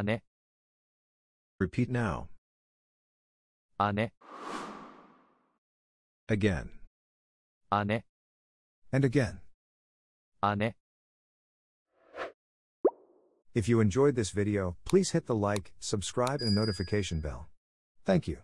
姉、Repeat now. 姉、Again. 姉、And again. 姉。If you enjoyed this video, please hit the like, subscribe, and notification bell. Thank you.